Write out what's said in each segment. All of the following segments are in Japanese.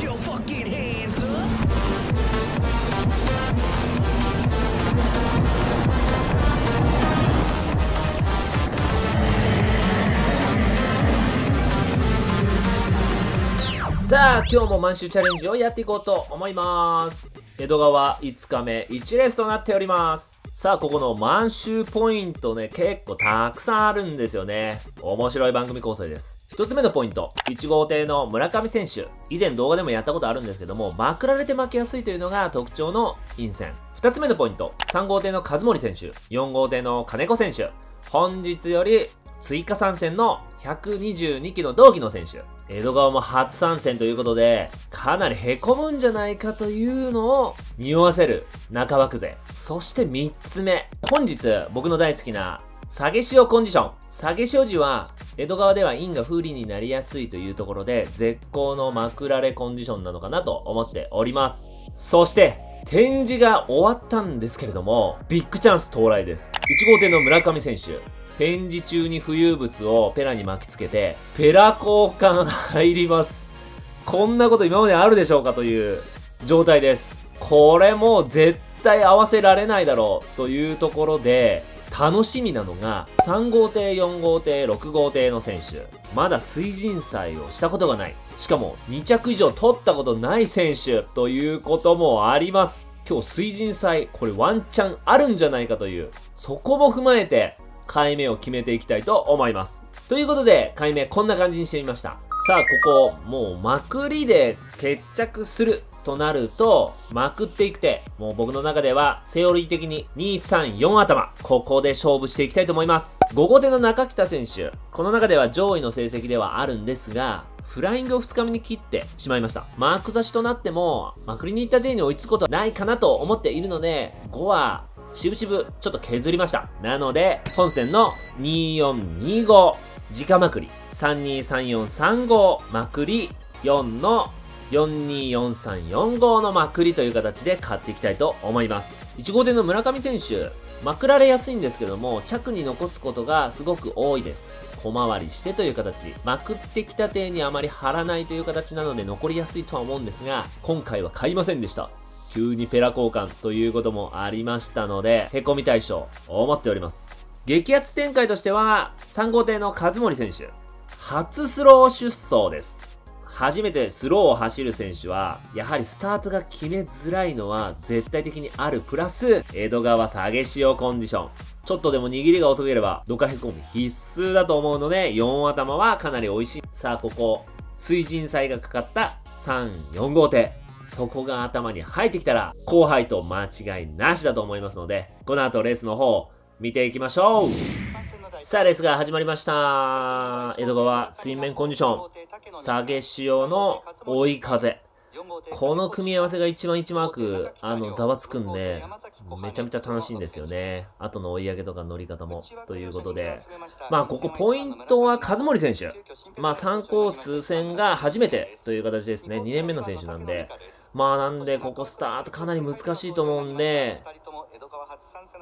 Put your fucking hands up. さあ今日も満州チャレンジをやっていこうと思います江戸川5日目1レースとなっております。さあここの満州ポイントね結構たくさんあるんですよね。面白い番組構成です。1つ目のポイント1号艇の村上選手。以前動画でもやったことあるんですけどもまくられて負けやすいというのが特徴の陰線。2つ目のポイント3号艇の和森選手4号艇の金子選手。本日より追加参戦の122期の同期の選手。江戸川も初参戦ということで、かなり凹むんじゃないかというのを匂わせる中枠勢。そして3つ目。本日僕の大好きな下げ潮コンディション。下げ潮時は江戸川では陰が不利になりやすいというところで絶好のまくられコンディションなのかなと思っております。そして展示が終わったんですけれども、ビッグチャンス到来です。1号艇の村上選手。展示中に浮遊物をペラに巻きつけて、ペラ交換入ります。こんなこと今まであるでしょうかという状態です。これもう絶対合わせられないだろうというところで、楽しみなのが、3号艇、4号艇、6号艇の選手。まだ水神祭をしたことがない。しかも2着以上取ったことない選手ということもあります。今日水神祭、これワンチャンあるんじゃないかという、そこも踏まえて、回目を決めていきたいと思います。ということで、回目こんな感じにしてみました。さあ、ここ、もうまくりで決着するとなると、まくっていくて、もう僕の中では、セオリー的に2、3、4頭、ここで勝負していきたいと思います。5号手の中北選手、この中では上位の成績ではあるんですが、フライングを2日目に切ってしまいました。マーク差しとなっても、まくりに行った手に追いつくことはないかなと思っているので、5はしぶしぶちょっと削りました。なので、本戦の2425、直まくり、323435まくり、4の424345のまくりという形で買っていきたいと思います。1号艇の村上選手、まくられやすいんですけども、着に残すことがすごく多いです。小回りしてという形。まくってきた手にあまり張らないという形なので残りやすいとは思うんですが、今回は買いませんでした。急にペラ交換ということもありましたので、凹み対象、思っております。激アツ展開としては、3号艇の和森選手。初スロー出走です。初めてスローを走る選手は、やはりスタートが決めづらいのは絶対的にある。プラス、江戸川下げ潮コンディション。ちょっとでも握りが遅ければ、ドカへこみ必須だと思うので、4頭はかなり美味しい。さあ、ここ、水神祭がかかった3、4号艇。そこが頭に入ってきたら、後輩と間違いなしだと思いますので、この後レースの方、見ていきましょうさあ、レースが始まりました。江戸川水面コンディション。下げ潮の追い風。この組み合わせが一番一マーク、あの、ざわつくんで、めちゃめちゃ楽しいんですよね。後の追い上げとか乗り方も。ということで、まあ、ここポイントは和森選手。まあ、3コース戦が初めてという形ですね。2年目の選手なんで。まあ、なんで、ここスタートかなり難しいと思うんで、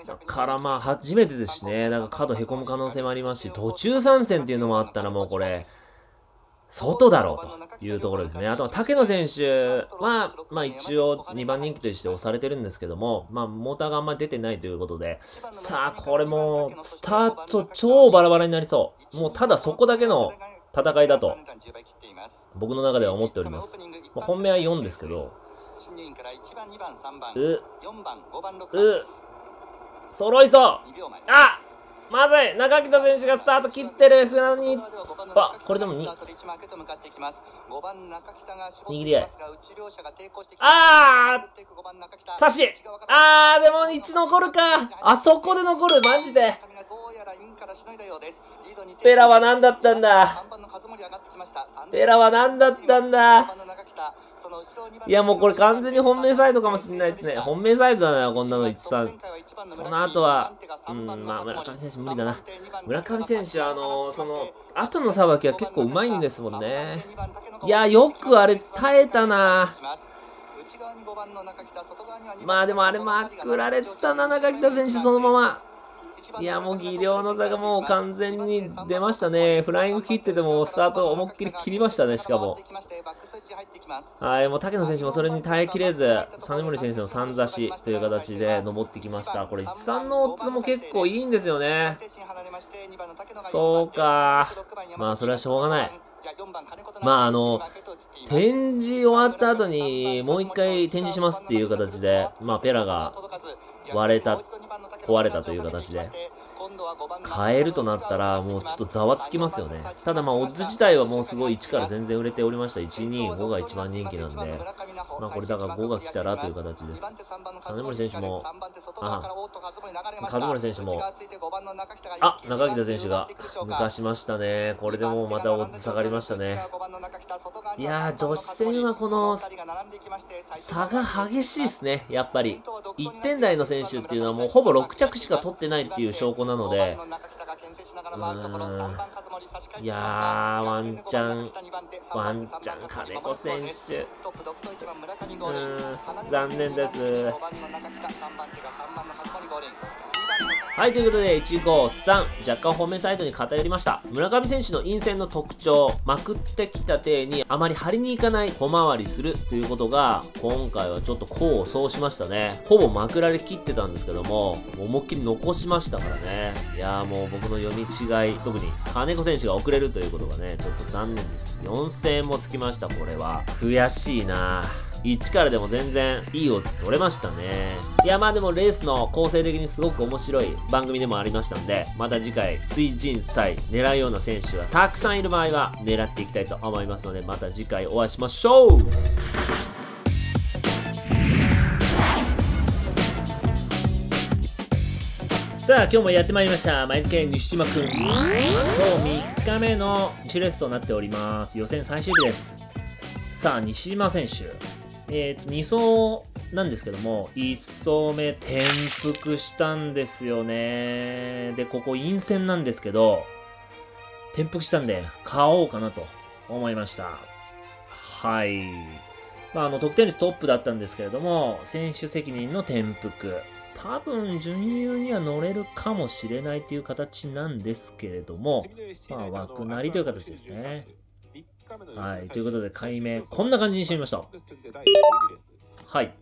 だからまあ、初めてですしね。なんか角へこむ可能性もありますし、途中参戦っていうのもあったらもうこれ、外だろうというところですね。あとは竹野選手は、まあ一応2番人気として押されてるんですけども、まあモーターがあんまり出てないということで、さあこれもうスタート超バラバラになりそう。もうただそこだけの戦いだと、僕の中では思っております。まあ、本命は4ですけど、う、う、揃いそう。あまずい中北選手がスタート切ってる。船に。あこれでも2握り合い。あー差し。あーでも1残るか。あそこで残るマジで。ペラは何だったんだ。ペラは何だったんだいやもうこれ完全に本命サイドかもしれないですね。本命サイドだな、こんなの1-3。その後は、うん、まあ村上選手無理だな。村上選手はあのー、その、後のさばきは結構うまいんですもんね。いや、よくあれ耐えたな。まあでもあれまくられてたな、中北選手そのまま。いや、もう技量の差がもう完全に出ましたね。フライング切ってても、スタート思いっきり切りましたね、しかも。はい、もう竹野選手もそれに耐えきれず、実森選手の3差しという形で登ってきました。これ、13のオッズも結構いいんですよね。そうか。まあ、それはしょうがない。まあ、あの、展示終わった後に、もう一回展示しますっていう形で、まあ、ペラが割れた、壊れたという形で、変えるとなったら、もうちょっとざわつきますよね。ただまあ、オッズ自体はもうすごい1から全然売れておりました。1、2、5が一番人気なんで、まあこれだから5が来たらという形です。金森選手も、あ、金森選手も、あ、中北選手が抜かしましたね。これでもうまたオッズ下がりましたね。いやー、女子戦はこの差が激しいですね、やっぱり。1点台の選手っていうのはもうほぼ6着しか取ってないっていう証拠なので、いやー、ワンチャン、ワンチャン、金子選手。残念です。はい、ということで、153、若干本命サイトに偏りました。村上選手の陰線の特徴、まくってきた手にあまり張りに行かない小回りするということが、今回はちょっと功を奏しましたね。ほぼまくられきってたんですけども、思いっきり残しましたからね。いやーもう僕の読み違い、特に金子選手が遅れるということがね、ちょっと残念でした。4000もつきました、これは。悔しいなぁ1からでも全然いいオッズ取れましたね。いやまあでもレースの構成的にすごく面白い番組でもありましたんで、また次回水神祭狙うような選手がたくさんいる場合は狙っていきたいと思いますので、また次回お会いしましょうさあ、今日もやってまいりました。前付け西島くん。今日3日目の1レースとなっております。予選最終日です。さあ、西島選手。えー、と2走なんですけども、1走目転覆したんですよね。で、ここ陰線なんですけど、転覆したんで買おうかなと思いました。はい。まあ、あの、得点率トップだったんですけれども、選手責任の転覆。多分、準優には乗れるかもしれないという形なんですけれども、まあ、枠なりという形ですね。はい、ということで、解明、こんな感じにしてみました。はい。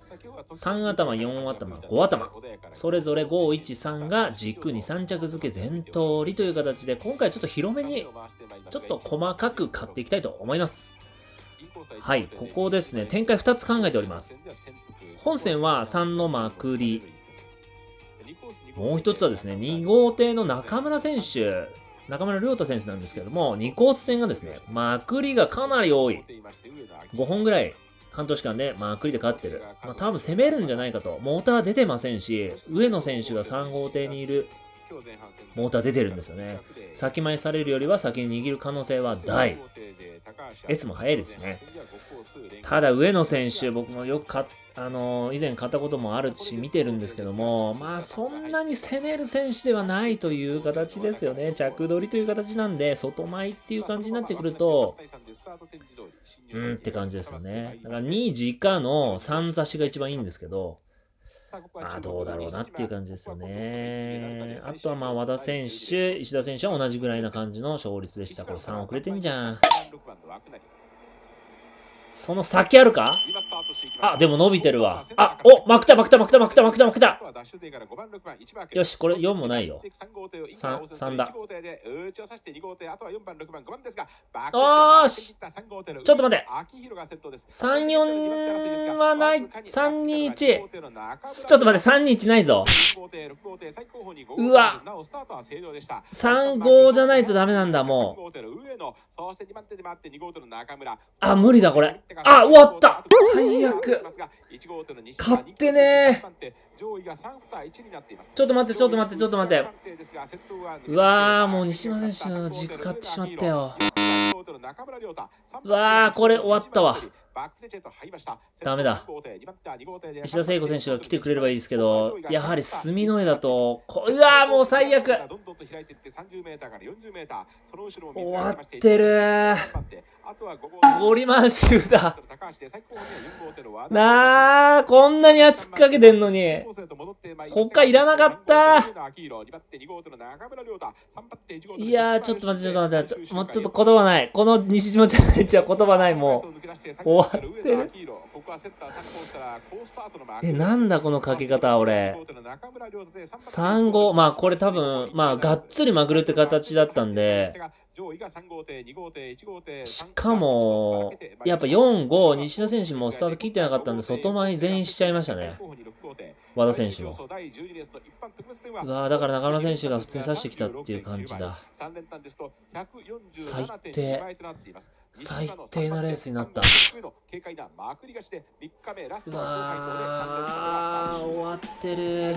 3頭、4頭、5頭。それぞれ5、1、3が軸に3着付け全通りという形で、今回ちょっと広めに、ちょっと細かく買っていきたいと思います。はい、ここですね、展開2つ考えております。本線は3のまくり。もう一つはですね、2号艇の中村選手。中村亮太選手なんですけども、2コース戦がですね、まくりがかなり多い。5本ぐらい、半年間でまくりで勝ってる。まあ、多分攻めるんじゃないかと。モーター出てませんし、上野選手が3号艇にいるモーター出てるんですよね。先前されるよりは先に握る可能性は大。S も速いですね。ただ、上野選手、僕もよく買っあの以前買ったこともあるし見てるんですけども、まあそんなに攻める選手ではないという形ですよね。着取りという形なんで、外前っていう感じになってくると、うんって感じですよね。だから2時かの3差しが一番いいんですけど、まあどうだろうなっていう感じですよね。あとはまあ和田選手、石田選手は同じぐらいな感じの勝率でした。これ3遅れてんじゃん。その先あるか？あ、でも伸びてるわ。あ、お、まくたまくたまくたまくたまくたまくた。よし、これ4もないよ。3、3だ。おーし。ちょっと待って。3、4はない。3、2、1。ちょっと待って、3、2、1ないぞ。うわ。3、5じゃないとダメなんだ、もう。あ、無理だ、これ。あ、終わった最悪買ってねちょっと待って、ちょっと待って、ちょっと待って。うわー、もう西島選手の軸買ってしまったよ。うわー、これ終わったわ。ダメだ。石田聖子選手が来てくれればいいですけど、やはり墨の絵だと、うわーもう最悪終わってるゴリマンシューだ。なあこんなに圧かけてんのに。他いらなかった。いやーちょっと待ってちょっと待って。もうちょっと言葉ない。この西島チャレンジは言葉ないもう。終わってる。えなんだこのかけ方俺。3-5まあこれ多分まあがっつりまくるって形だったんでしかも、やっぱ4、5、西田選手もスタート切ってなかったんで、外前に全員しちゃいましたね。和田選手も。うわだから中村選手が普通に指してきたっていう感じだ。最低。最低なレースになった。うわ終わってる。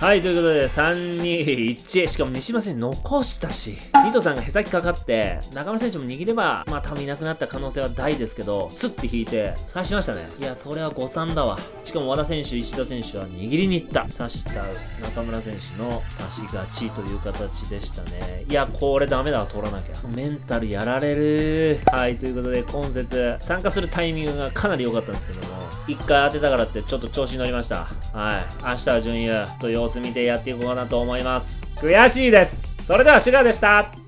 はい、ということで、3、2、1、しかも西島選手残したし、ニトさんがへさきかかって、中村選手も握れば、まあ多分いなくなった可能性は大ですけど、スッて引いて、刺しましたね。いや、それは誤算だわ。しかも和田選手、石田選手は握りに行った。刺した中村選手の刺し勝ちという形でしたね。いや、これダメだわ、取らなきゃ。メンタルやられる。はい、ということで、今節、参加するタイミングがかなり良かったんですけども、1回当てたからってちょっと調子に乗りました。はい。明日は準優と様子見てやっていこうかなと思います。悔しいです。それではシュガーでした。